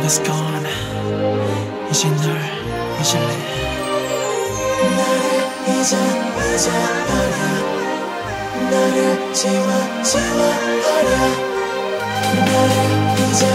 love is gone. Is it her? Is it me? Is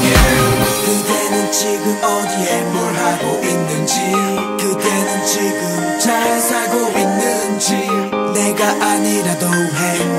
그대는 지금 어디에 뭘 하고 있는지. 그대는 지금 잘 살고 있는지. 내가 아니라도 해.